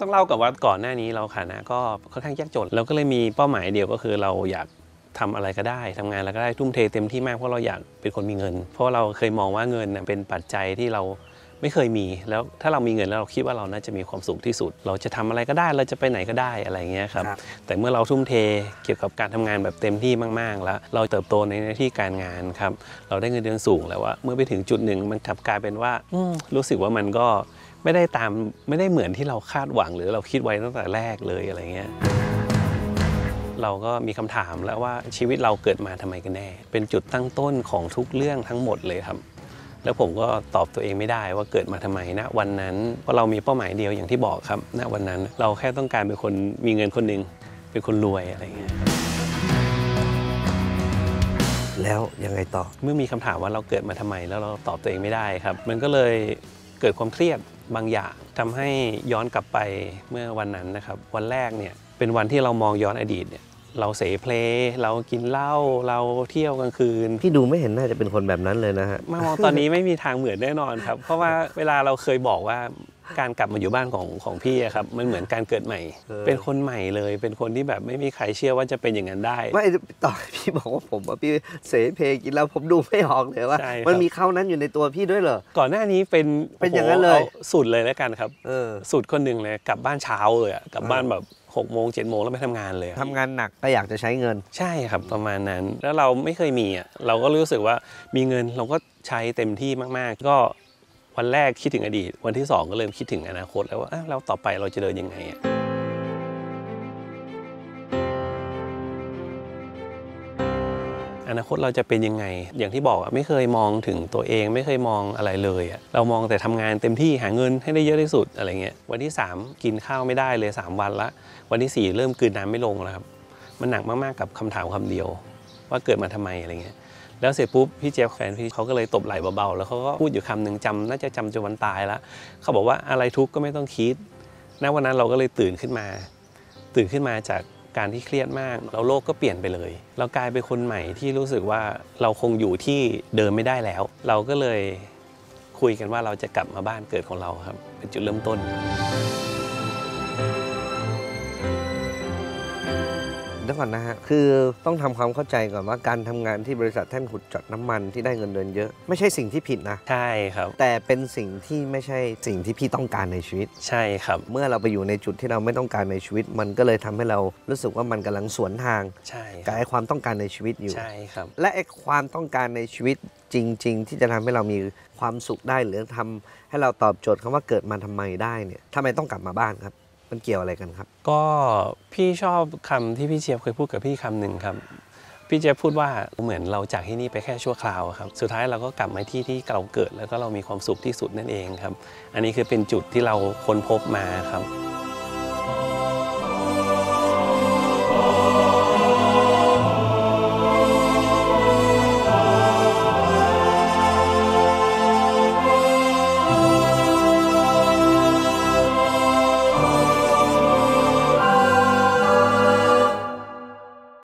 ต้องเล่ากับว่าก่อนหน้านี้เราฐานะก็ค่อนข้างยากจนเราก็เลยมีเป้าหมายเดียวก็คือเราอยากทำอะไรก็ได้ทำงานอะไรก็ได้ทุ่มเทเต็มที่มากเพราะเราอยากเป็นคนมีเงิน เพราะเราเคยมองว่าเงินน่ะเป็นปัจจัยที่เราไม่เคยมี แล้วถ้าเรามีเงินแล้วเราคิดว่าเราน่าจะมีความสุขที่สุด เราจะทำอะไรก็ได้เราจะไปไหนก็ได้อะไรเงี้ยครับครับแต่เมื่อเราทุ่มเทเกี่ยวกับการทำงานแบบเต็มที่มาก ๆ แล้ว เราเติบโตในหน้าที่การงานครับเราได้เงินเดือนสูงแล้วว่าเมื่อไปถึงจุดหนึ่งมันกลับกลายเป็นว่าอืมรู้สึกว่ามันก็ ไม่ได้ตามไม่ได้เหมือนที่เราคาดหวังหรือเราคิดไว้ตั้งแต่แรกเลยอะไรเงี้ยเราก็มีคำถามแล้วว่าชีวิตเราเกิดมาทำไมกันแน่ เป็นจุดตั้งต้นของทุกเรื่องทั้งหมดเลยครับ แล้วผมก็ตอบตัวเองไม่ได้ว่าเกิดมาทำไมณวันนั้นเพราะเรามีเป้าหมายเดียวอย่างที่บอกครับณวันนั้นเราแค่ต้องการเป็นคนมีเงินคนหนึ่งเป็นคนรวยอะไรเงี้ยแล้วยังไงต่อเมื่อมีคำถามว่าเราเกิดมาทำไมแล้วเราตอบตัวเองไม่ได้ครับ มันก็เลยเกิดความเครียด บางอย่างทำให้ย้อนกลับไปเมื่อวันนั้นนะครับ วันแรกเนี่ยเป็นวันที่เรามองย้อนอดีตเนี่ยเราเสเพลเรากินเหล้าเราเที่ยวกลางคืนพี่ดูไม่เห็นน่าจะเป็นคนแบบนั้นเลยนะฮะมามองตอนนี้ไม่มีทางเหมือนแน่นอนครับ เพราะว่าเวลาเราเคยบอกว่า การกลับมาอยู่บ้านของของพี่อะครับมันเหมือนการเกิดใหม่เออเป็นคนใหม่เลย เป็นคนที่แบบไม่มีใครเชื่อว่าจะเป็นอย่างนั้นได้ ไม่ตอนพี่บอกว่าผมว่าพี่เสเพกินแล้วผมดูไม่ออกเลยว่าใช่ครับมันมีเข้านั้นอยู่ในตัวพี่ด้วยเหรอก่อนหน้านี้เป็นเป็นอย่างนั้นเลยโโหสุดเลยแล้วกันครับเออสุดคนหนึ่งเลยกลับบ้านเช้าเลยอะกลับบ้านเออแบบ6กโมงเจ็ดโมงแล้วไปทำงานเลยอะทำงานหนักก็อยากจะใช้เงิน ใช่ครับประมาณนั้น แล้วเราไม่เคยมีอะเราก็รู้สึกว่ามีเงินเราก็ใช้เต็มที่มากๆ ก็ วันแรกคิดถึงอดีต วันที่สองก็เริ่มคิดถึงอนาคตแล้วว่าแล้วต่อไปเราจะเดินยังไงอนาคตเราจะเป็นยังไง อย่างที่บอกไม่เคยมองถึงตัวเองไม่เคยมองอะไรเลยเรามองแต่ทำงานเต็มที่หาเงินให้ได้เยอะที่สุดอะไรเงี้ยวันที่ 3 กินข้าวไม่ได้เลย 3 วันละ วันที่ 4 เริ่มกลืนน้ำไม่ลงแล้วครับมันหนักมากๆกับคำถามคำเดียว ว่าเกิดมาทำไมอะไรเงี้ย แล้วเสร็จปุ๊บพี่เจฟแฟนพี่เขาก็เลยตบไหล่เบาๆ แล้วเขาก็พูดอยู่คำหนึ่งจำน่าจะจำจนวันตายแล้วเขาบอกว่าอะไรทุกข์ก็ไม่ต้องคิดณวันนั้นเราก็เลยตื่นขึ้นมา ตื่นขึ้นมาจากการที่เครียดมากแล้วโลกก็เปลี่ยนไปเลย เรากลายเป็นคนใหม่ที่รู้สึกว่าเราคงอยู่ที่เดิมไม่ได้แล้ว เราก็เลยคุยกันว่าเราจะกลับมาบ้านเกิดของเราครับ เป็นจุดเริ่มต้น ดี๋ยวก่อนนะฮะ คือต้องทำความเข้าใจก่อนว่าการทำงานที่บริษัทแท่นขุดเจอดน้ำมันที่ได้เงินเดือนเยอะ ไม่ใช่สิ่งที่ผิดนะ ใช่ครับ แต่เป็นสิ่งที่ไม่ใช่สิ่งที่พี่ต้องการในชีวิต ใช่ครับ เมื่อเราไปอยู่ในจุดที่เราไม่ต้องการในชีวิต มันก็เลยทำให้เรารู้สึกว่ามันกำลังสวนทาง ใช่คกับรับไอ้ความต้องการในชีวิตอยู่ ใช่ครับ และไอ้ความต้องการในชีวิตจริง ๆ ที่จะทำให้เรามีความสุขได้หรือทำให้เราตอบโจทย์คำว่าเกิดมาทำไมได้เนี่ยทำไมต้องกลับมาบ้านครับ มันเกี่ยวอะไรกันครับ ก็พี่ชอบคำที่พี่เชียบเคยพูดกับพี่คำหนึ่งครับ พี่เจี๊ยบพูดว่าเหมือนเราจากที่นี่ไปแค่ชั่วคราวครับ สุดท้ายเราก็กลับมาที่ที่เราเกิด แล้วก็เรามีความสุขที่สุดนั่นเองครับ อันนี้คือเป็นจุดที่เราค้นพบมาครับ